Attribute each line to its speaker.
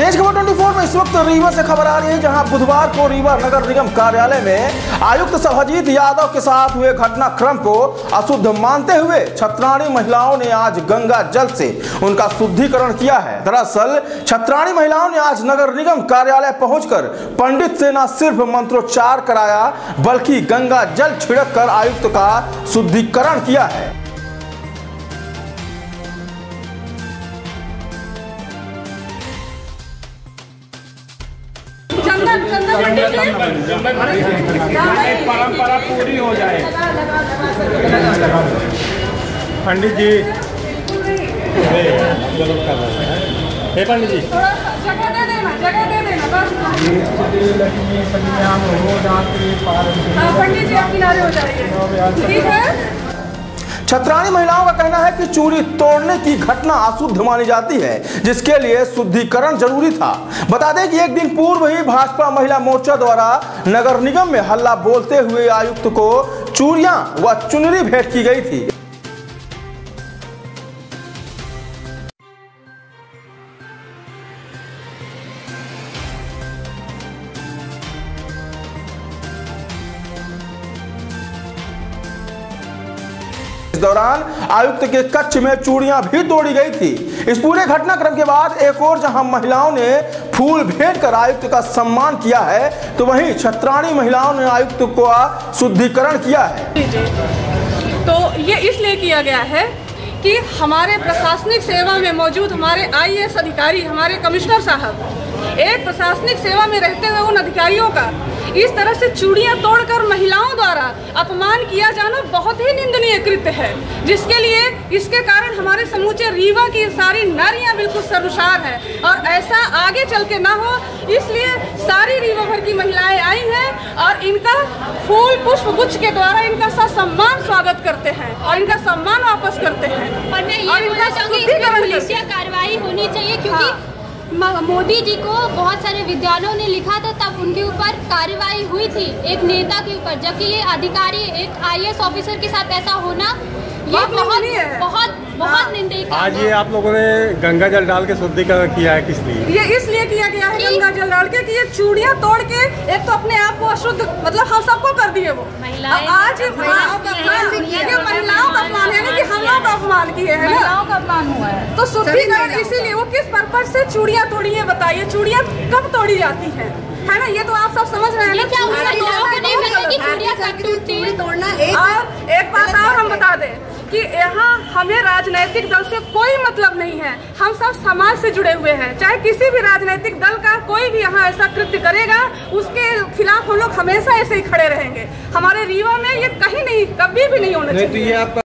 Speaker 1: तेज खबर 24 में इस वक्त रीवा से खबर आ रही है जहाँ बुधवार को रीवा नगर निगम कार्यालय में आयुक्त सभाजीत यादव के साथ हुए घटनाक्रम को अशुद्ध मानते हुए छत्राणी महिलाओं ने आज गंगा जल से उनका शुद्धिकरण किया है। दरअसल, छत्राणी महिलाओं ने आज नगर निगम कार्यालय पहुंचकर पंडित से न सिर्फ़ मंत्रोच्चार कराया, बल्कि गंगा जल छिड़क कर आयुक्त का शुद्धिकरण किया है।
Speaker 2: परंपरा पूरी हो जाए पंडित जी। हे पंडित जी
Speaker 3: थोड़ा सा जगह दे देना जगह दे देना बस हाँ पंडित जी हो? है
Speaker 1: छत्राणी महिलाओं का कहना कि चूड़ी तोड़ने की घटना अशुद्ध मानी जाती है, जिसके लिए शुद्धिकरण ज़रूरी था। बता दें कि एक दिन पूर्व ही भाजपा महिला मोर्चा द्वारा नगर निगम में हल्ला बोलते हुए आयुक्त को चूड़ियाँ व चुनरी भेंट की गई थी। इस दौरान आयुक्त के कक्ष में चूड़ियाँ भी तोड़ी गई थी। इस पूरे घटनाक्रम के बाद एक और जहाँ महिलाओं ने फूल भेंट कर आयुक्त का सम्मान किया है तो वहीं छत्राणी महिलाओं ने आयुक्त का शुद्धिकरण किया है।
Speaker 3: तो ये इसलिए किया गया है कि हमारे प्रशासनिक सेवा में मौजूद हमारे आईएएस अधिकारी, हमारे कमिश्नर साहब एक प्रशासनिक सेवा में रहते हुए उन अधिकारियों का इस तरह से चूड़ियाँ तोड़कर महिलाओं द्वारा अपमान किया जाना बहुत ही निंदनीय कृत्य है जिसके लिए इसके कारण हमारे समूचे रीवा की सारी नारियाँ बिल्कुल शर्मसार है और ऐसा आगे चल के ना हो इसलिए सारी रीवा भर की महिलाएँ आई हैं और इनका फूल पुष्प गुच्छ के द्वारा इनका सम्मान स्वागत करते हैं और इनका सम्मान वापस करते हैं
Speaker 4: और
Speaker 3: इनका
Speaker 4: कार्रवाई होनी चाहिए क्योंकि
Speaker 3: हाँ।
Speaker 4: मोदी जी को बहुत सारे विद्यालयों ने लिखा था तब उनके ऊपर कार्रवाई हुई थी एक नेता के ऊपर। जबकि ये अधिकारी एक आईएएस ऑफिसर के साथ ऐसा होना ये
Speaker 3: बहुत
Speaker 4: बहुत बहुत बहुत निंदनीय काम
Speaker 2: आज ये आप लोगों ने गंगा जल डाल के शुद्धिकरण किया है किस लिए?
Speaker 3: ये इसलिए किया गया है
Speaker 4: कि-
Speaker 3: गंगा जल डाल के कि ये चूड़ियाँ तोड़ के एक तो अपने आप को अशुद्ध मतलब हम सबको कर दिए वो। अब आज
Speaker 4: महिलाओं का अपमान भी किया।
Speaker 3: ये महिलाओं का अपमान है कि हम लोग का अपमान किए हैं
Speaker 5: अपमान हुआ है।
Speaker 3: तो शुद्धिकरण इसीलिए वो किस पर्पज से चूड़ियाँ तोड़ी है बताइए? चूड़ियाँ कब तोड़ी जाती हैं? है ना ये तो आप सब समझ रहे हैं ना?
Speaker 5: तोड़ना
Speaker 3: और एक बात और हम बता दें कि यहाँ हमें राजनीतिक दल से कोई मतलब नहीं है। हम सब समाज से जुड़े हुए हैं। चाहे किसी भी राजनीतिक दल का कोई भी यहाँ ऐसा कृत्य करेगा उसके खिलाफ हम लोग हमेशा ऐसे ही खड़े रहेंगे। हमारे रीवा में ये कहीं नहीं कभी भी नहीं होना चाहिए।